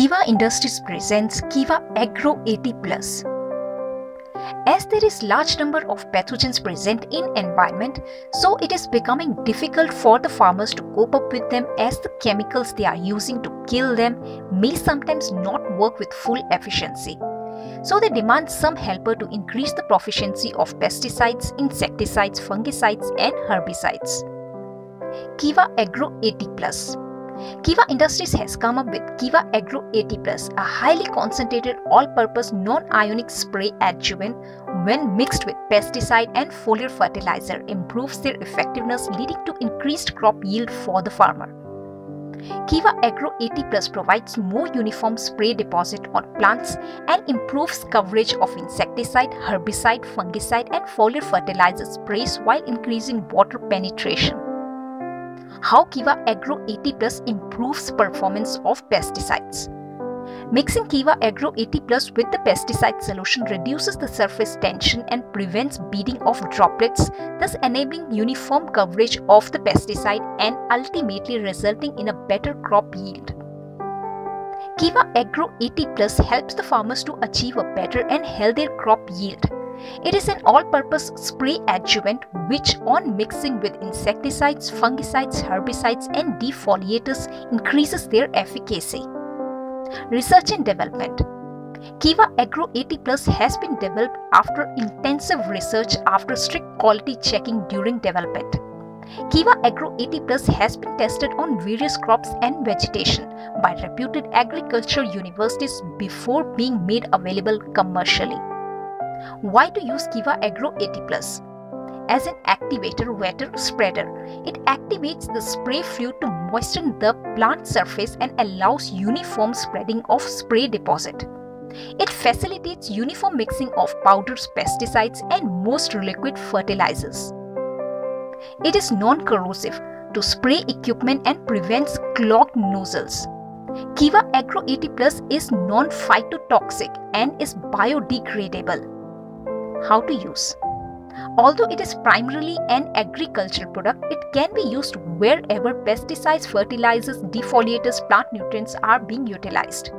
Keva Industries presents Keva Agro 80 Plus. As there is large number of pathogens present in environment, so it is becoming difficult for the farmers to cope up with them as the chemicals they are using to kill them may sometimes not work with full efficiency. So they demand some helper to increase the proficiency of pesticides, insecticides, fungicides and herbicides. Keva Agro 80 Plus Keva Industries has come up with Keva Agro 80 Plus, a highly concentrated all-purpose non-ionic spray adjuvant when mixed with pesticide and foliar fertilizer improves their effectiveness leading to increased crop yield for the farmer. Keva Agro 80 Plus provides more uniform spray deposit on plants and improves coverage of insecticide, herbicide, fungicide and foliar fertilizer sprays while increasing water penetration how Keva Agro 80 Plus improves performance of pesticides. Mixing Keva Agro 80 Plus with the pesticide solution reduces the surface tension and prevents beading of droplets, thus enabling uniform coverage of the pesticide and ultimately resulting in a better crop yield. Keva Agro 80 Plus helps the farmers to achieve a better and healthier crop yield. It is an all-purpose spray adjuvant which on mixing with insecticides, fungicides, herbicides and defoliators increases their efficacy. Research and development Keva Agro 80 Plus has been developed after intensive research after strict quality checking during development. Keva Agro 80 Plus has been tested on various crops and vegetation by reputed agriculture universities before being made available commercially. Why to use Keva Agro 80 Plus? As an activator wetter spreader, it activates the spray fluid to moisten the plant surface and allows uniform spreading of spray deposit. It facilitates uniform mixing of powders, pesticides and most liquid fertilizers. It is non-corrosive to spray equipment and prevents clogged nozzles. Keva Agro 80 Plus is non-phytotoxic and is biodegradable how to use. Although it is primarily an agricultural product, it can be used wherever pesticides, fertilizers, defoliators, plant nutrients are being utilized.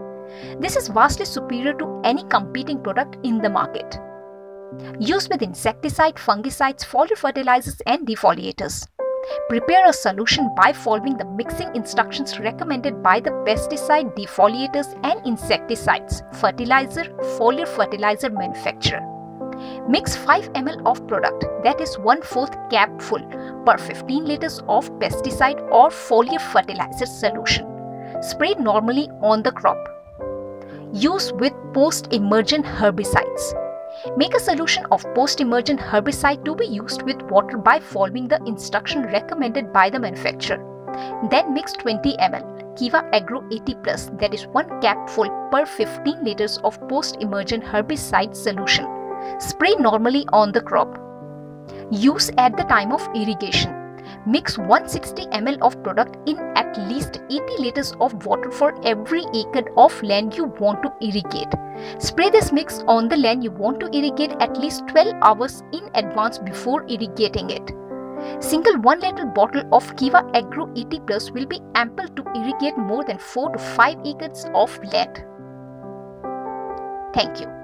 This is vastly superior to any competing product in the market. Used with insecticide, fungicides, foliar fertilizers and defoliators. Prepare a solution by following the mixing instructions recommended by the pesticide, defoliators and insecticides, fertilizer, foliar fertilizer manufacturer. Mix 5 ml of product that is 1 4th cap full per 15 liters of pesticide or foliar fertilizer solution. Spray normally on the crop. Use with post-emergent herbicides. Make a solution of post-emergent herbicide to be used with water by following the instruction recommended by the manufacturer. Then mix 20 ml Keva Agro 80 Plus that is 1 cap full per 15 liters of post-emergent herbicide solution Spray normally on the crop. Use at the time of irrigation. Mix 160 ml of product in at least 80 liters of water for every acre of land you want to irrigate. Spray this mix on the land you want to irrigate at least 12 hours in advance before irrigating it. Single 1 liter bottle of Keva Agro 80 Plus will be ample to irrigate more than 4 to 5 acres of land. Thank you.